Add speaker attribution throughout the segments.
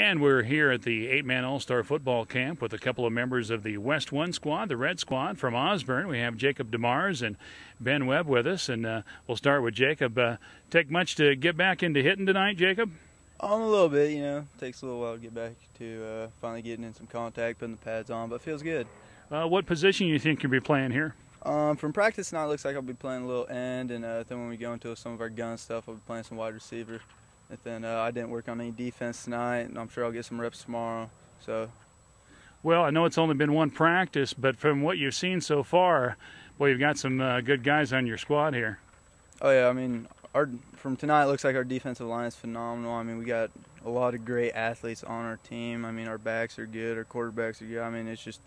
Speaker 1: And we're here at the eight man All Star football camp with a couple of members of the West One squad, the Red Squad from Osborne. We have Jakob DeMars and Ben Webb with us, and uh, we'll start with Jakob. Uh, take much to get back into hitting tonight, Jakob?
Speaker 2: Um, a little bit, you know. Takes a little while to get back to uh, finally getting in some contact, putting the pads on, but feels good.
Speaker 1: Uh, what position you think you'll be playing here?
Speaker 2: Um, from practice now, it looks like I'll be playing a little end, and uh, then when we go into some of our gun stuff, I'll be playing some wide receiver. And then uh, I didn't work on any defense tonight, and I'm sure I'll get some reps tomorrow. So.
Speaker 1: Well, I know it's only been one practice, but from what you've seen so far, boy, you've got some uh, good guys on your squad here.
Speaker 2: Oh yeah, I mean, our from tonight, it looks like our defensive line is phenomenal. I mean, we got a lot of great athletes on our team. I mean, our backs are good, our quarterbacks are good. I mean, it's just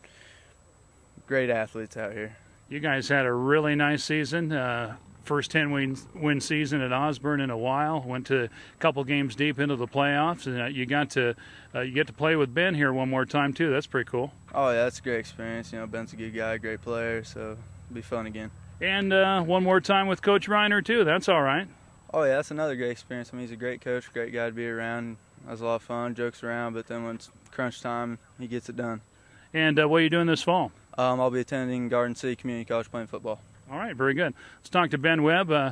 Speaker 2: great athletes out here.
Speaker 1: You guys had a really nice season. Uh, first 10 win, win season at Osborne in a while. Went to a couple games deep into the playoffs, and uh, you got to uh, you get to play with Ben here one more time too. That's pretty cool.
Speaker 2: Oh yeah, that's a great experience. You know, Ben's a good guy, great player, so it'll be fun again.
Speaker 1: And uh, one more time with Coach Reiner too. That's all right.
Speaker 2: Oh yeah, that's another great experience. I mean, he's a great coach, great guy to be around. Has a lot of fun, jokes around, but then when it's crunch time, he gets it done.
Speaker 1: And uh, what are you doing this fall?
Speaker 2: Um, I'll be attending Garden City Community College playing football.
Speaker 1: All right, very good. Let's talk to Ben Webb. Uh,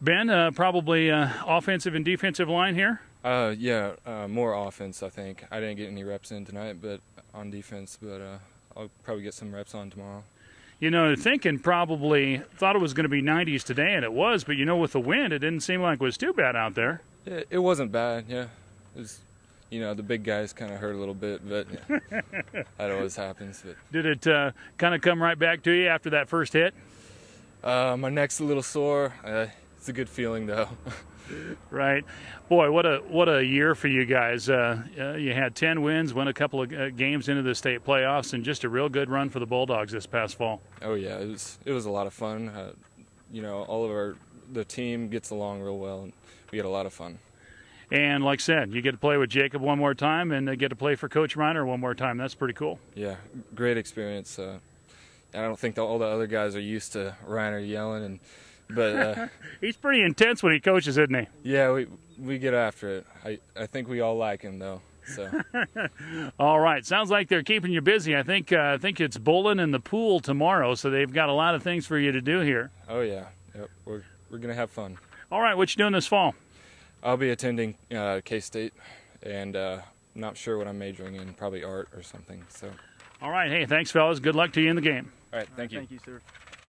Speaker 1: ben, uh, probably uh, offensive and defensive line here.
Speaker 3: Uh, yeah, uh, more offense. I think I didn't get any reps in tonight, but on defense. But uh, I'll probably get some reps on tomorrow.
Speaker 1: You know, thinking probably thought it was going to be 90s today, and it was. But you know, with the wind, it didn't seem like it was too bad out there.
Speaker 3: Yeah, it wasn't bad. Yeah, it was you know, the big guys kind of hurt a little bit, but yeah, that always happens. But
Speaker 1: did it uh, kind of come right back to you after that first hit?
Speaker 3: Uh, my neck's a little sore. Uh, it's a good feeling though.
Speaker 1: right, boy, what a what a year for you guys. Uh, uh, you had ten wins, won a couple of uh, games into the state playoffs, and just a real good run for the Bulldogs this past fall.
Speaker 3: Oh yeah, it was it was a lot of fun. you know, all of our the team gets along real well, and we had a lot of fun.
Speaker 1: And like I said, you get to play with Jakob one more time and get to play for Coach Reiner one more time. That's pretty cool.
Speaker 3: Yeah, great experience. Uh, I don't think all the other guys are used to Reiner yelling, and but uh,
Speaker 1: he's pretty intense when he coaches, isn't he?
Speaker 3: Yeah, we we get after it. I I think we all like him though. So.
Speaker 1: all right, sounds like they're keeping you busy. I think uh, I think it's bowling in the pool tomorrow, so they've got a lot of things for you to do here.
Speaker 3: Oh yeah, yep. We're we're gonna have fun.
Speaker 1: All right, what you doing this fall?
Speaker 3: I'll be attending uh, K State, and uh, not sure what I'm majoring in. Probably art or something. So.
Speaker 1: All right. Hey, thanks, fellas. Good luck to you in the game.
Speaker 3: All right. Thank you.
Speaker 2: Thank you, sir.